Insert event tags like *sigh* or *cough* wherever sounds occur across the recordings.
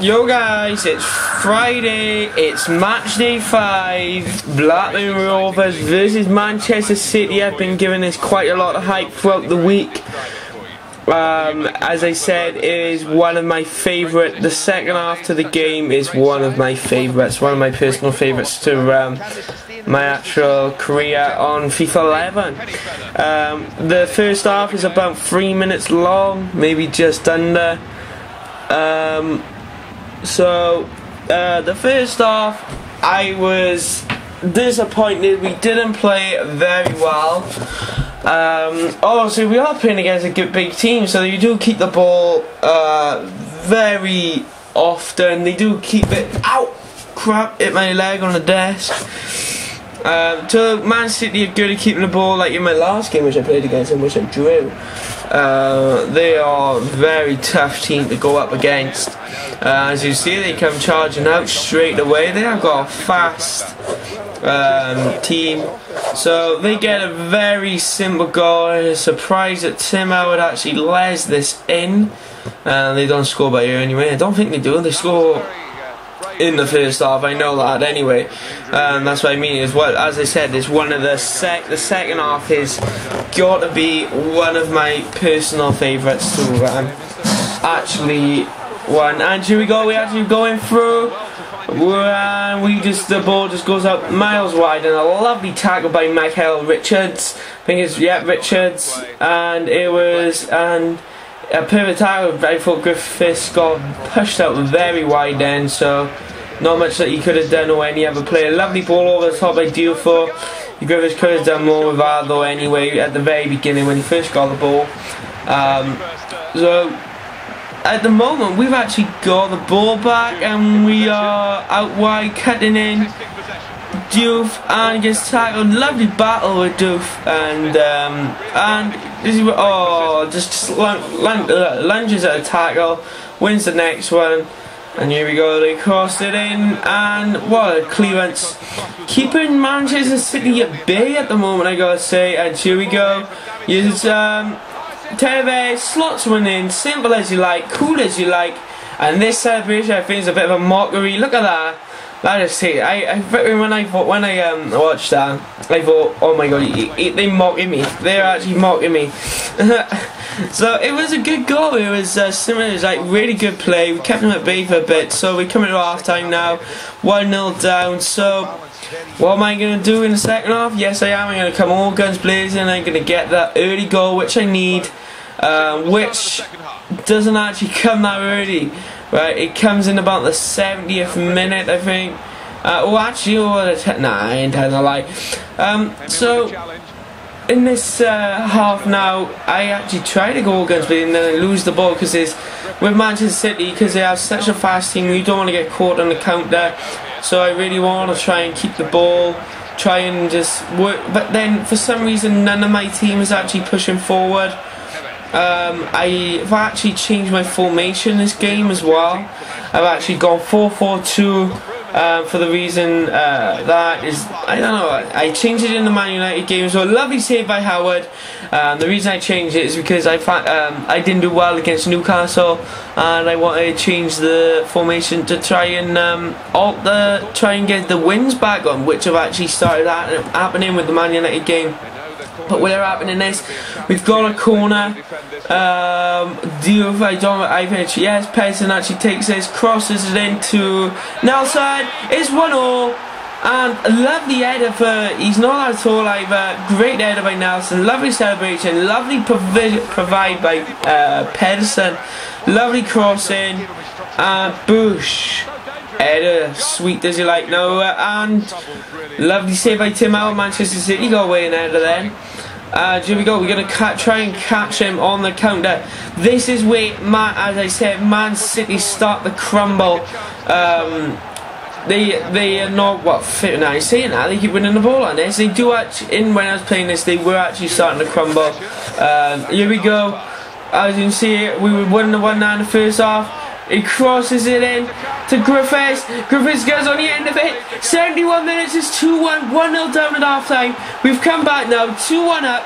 Yo guys, it's Friday, it's match day 5, Blackburn Rovers versus Manchester City. I've been giving this quite a lot of hype throughout the week. Um, as I said, it is one of my favourite, the second half to the game is one of my favourites, one of my personal favourites to um, my actual career on FIFA 11. Um, the first half is about 3 minutes long, maybe just under. Um, so, uh, the first half, I was disappointed. We didn't play very well. Um, obviously, we are playing against a good big team, so you do keep the ball uh, very often. They do keep it out. Crap! Hit my leg on the desk. Um, so Man City are good at keeping the ball, like in my last game, which I played against them, which I drew. Uh, they are a very tough team to go up against. Uh, as you see, they come charging out straight away. They have got a fast um, team. So they get a very simple goal. I'm surprised that Tim Howard actually lets this in. And they don't score by here anyway. I don't think they do. They score in the first half. I know that anyway. Um, that's what I mean. Is what, as I said, is one of the sec. The second half is got to be one of my personal favourites to um, actually one. And here we go. We actually going through. And we just the ball just goes up miles wide and a lovely tackle by Micah Richards. I think it's yeah Richards and it was and a perfect tackle. I thought Griffiths got pushed out very wide then so not much that he could have done or any other player. Lovely ball over the top by Diouf. Griffiths could have done more with that though anyway at the very beginning when he first got the ball. Um, so at the moment we've actually got the ball back and we are out wide cutting in Diouf and gets tackled lovely battle with Diouf and um, and this is oh just, just uh, lunges at a tackle wins the next one and here we go they crossed it in and what a clearance keeping Manchester City at bay at the moment I gotta say and here we go use um Tevez slots one in, simple as you like, cool as you like, and this celebration I think is a bit of a mockery. Look at that. That is it. I, I when I when I um watched that, I thought, oh my god, he, he, they mocking me. They're actually mocking me. *laughs* so it was a good goal. It was uh, similar. It was like really good play. We kept them at bay for a bit. So we're coming to half time now, one 0 down. So what am I going to do in the second half? Yes, I am. I'm going to come all guns blazing. I'm going to get that early goal, which I need, uh, which doesn't actually come that early. Right, it comes in about the 70th minute, I think. Uh, oh, actually, oh, the nah, I ain't telling a lie. Um, so, in this uh, half now, I actually try to go against, but then I lose the ball because it's with Manchester City because they have such a fast team. You don't want to get caught on the counter. So I really want to try and keep the ball, try and just work. But then for some reason, none of my team is actually pushing forward. Um, I've actually changed my formation this game as well. I've actually gone 4-4-2 um, for the reason uh, that is, I don't know, I changed it in the Man United game, so a lovely save by Howard. Um, the reason I changed it is because I um, I didn't do well against Newcastle, and I wanted to change the formation to try and um, alt try and get the wins back on, which have actually started happening with the Man United game. But we're happening this. We've got a corner. Um, don't Ivan, yes, Payson actually takes this, crosses it into Nelsen. It's 1 0. And lovely header for, he's not at all either. Great header by Nelsen. Lovely celebration. Lovely provi provide by uh, Pedersen. Lovely crossing. And Bush. Header, sweet does he like Noah. And lovely save by Tim. Manchester City got away in header then. Uh, here we go. We're going to try and catch him on the counter. This is where, Man, as I said, Man City start to crumble. Um, they they are not what fit now. Saying that they keep winning the ball on this. They do actually. In when I was playing this, they were actually starting to crumble. Um, here we go. As you can see, we were winning the one now in the first half. He crosses it in to Griffiths. Griffiths goes on the end of it. 71 minutes is 2 1, 1 0 down at half time. We've come back now, 2 1 up.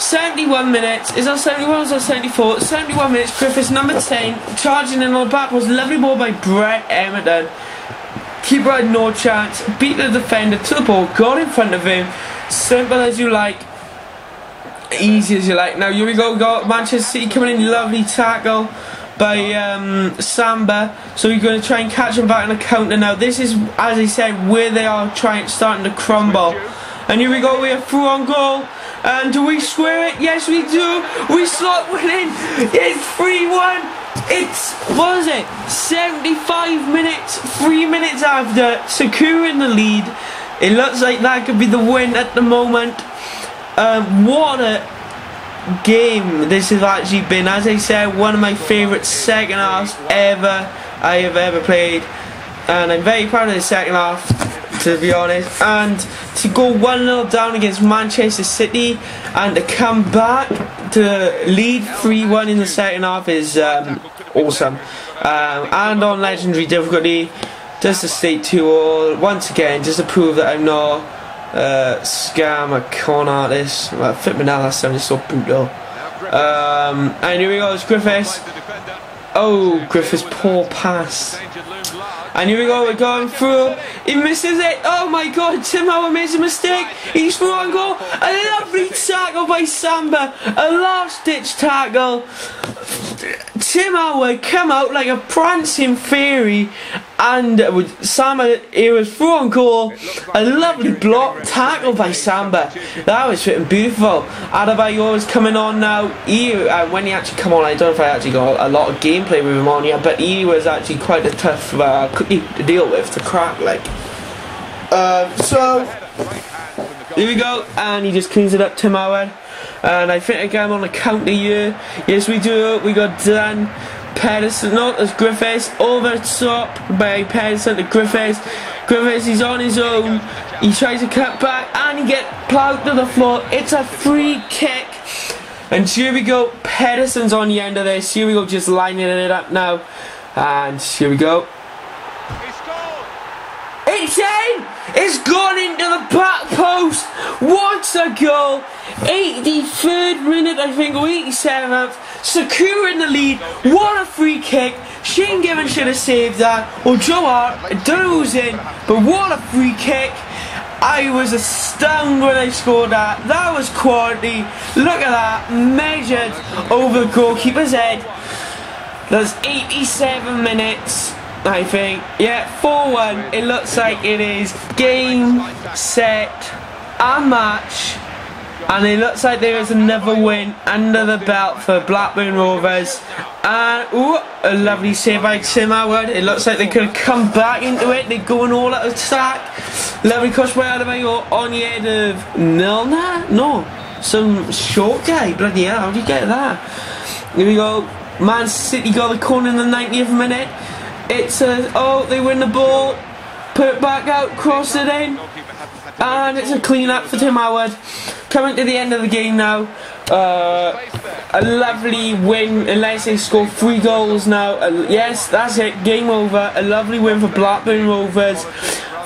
71 minutes. Is that 71 or is that 74? 71 minutes. Griffiths number 10. Charging in on the back was lovely ball by Brett Emerton. Keeper had no chance. Beat the defender to the ball. Got in front of him. Simple as you like. Easy as you like. Now here we go. Got Manchester City coming in. Lovely tackle by um, Samba. So we're going to try and catch them back in the counter now. This is, as I said, where they are trying starting to crumble. And here we go. We have through on goal. And do we square it? Yes, we do. We slot in. It's 3-1. It's, what is it? 75 minutes, 3 minutes after securing the lead. It looks like that could be the win at the moment. Um, what a game this has actually been. As I said, one of my favourite second halves ever I have ever played. And I'm very proud of the second half to be honest. And to go 1 0 down against Manchester City and to come back to lead 3 1 in the second half is um, awesome. Um, and on legendary difficulty, just to state to all, once again, just to prove that I'm not uh, scam a con artist. Well, Fit Manila sounded so brutal. Um, and here we go, it's Griffiths. Oh, Griffiths' poor pass. And here we go, we're going through. He misses it. Oh my god, Tim Howard makes a mistake. He's through on goal. A lovely tackle by Samba. A last ditch tackle. Tim Howard come out like a prancing fairy. And with Samba, he was through on goal. A lovely block tackle by Samba. That was fitting beautiful. Adebayor is coming on now. He, uh, when he actually come on, I don't know if I actually got a lot of gameplay with him on here, but he was actually quite a tough uh, cookie to deal with, to crack, like. Uh, so, here we go, and he just cleans it up, Tim Howard. And I think again on the counter here. Yes, we do. We got Dan Pedersen, not oh, as Griffiths, over top by Pedersen to Griffiths. Griffiths, he's on his own. He tries to cut back, and he get plowed to the floor. It's a free kick. And here we go. Pedersen's on the end of this. Here we go, just lining it up now. And here we go. It's in! It's gone into the back post! What a goal! 83rd minute, I think, or 87th. Securing the lead. What a free kick. Shay Given should have saved that. Or Joe Hart. I don't know who's in. But what a free kick. I was astounded when I scored that. That was quality. Look at that. Measured over goalkeeper's head. That's 87 minutes. I think. Yeah, 4-1. It looks like it is game, set, and match. And it looks like there is another win under the belt for Blackburn Rovers. And, ooh, a lovely save by Tim Howard. It looks like they could come back into it. They're going all out of attack. Lovely cross by Adebayor on the head of Milner? No, some short guy. Bloody hell, how do you get that? Here we go. Man City got the corner in the 90th minute. It says, oh, they win the ball, put it back out, cross it in, and it's a clean up for Tim Howard. Coming to the end of the game now. Uh, a lovely win, unless they score three goals now. Uh, yes, that's it, game over. A lovely win for Blackburn Rovers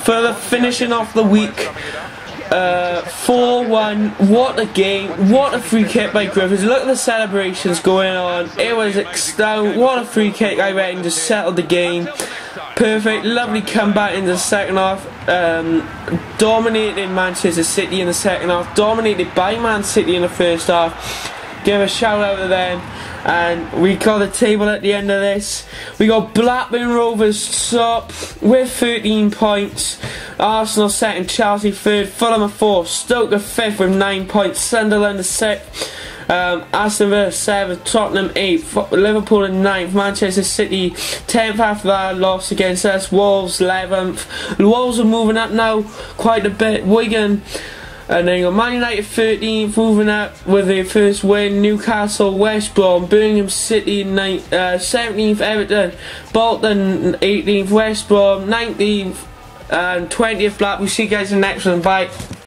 for the finishing off the week. 4-1, uh, what a game, what a free kick by Griffiths, look at the celebrations going on, it was astounding, what a free kick I reckon just settled the game, perfect, lovely comeback in the second half, um, dominated Manchester City in the second half, dominated by Man City in the first half, give a shout out to them, and we got the table at the end of this. We got Blackburn Rovers top with 13 points. Arsenal second, Chelsea third, Fulham a fourth, Stoke a fifth with 9 points, Sunderland a sixth. Um, Aston Villa 7th, Tottenham 8th, Liverpool in 9th, Manchester City 10th after that loss against us, Wolves 11th. The Wolves are moving up now quite a bit. Wigan and then you got Man United 13th, moving up with their first win. Newcastle, West Brom, Birmingham City 9th, uh, 17th, Everton, Bolton 18th, West Brom 19th, and 20th Black. We'll see you guys in the next one. Bye.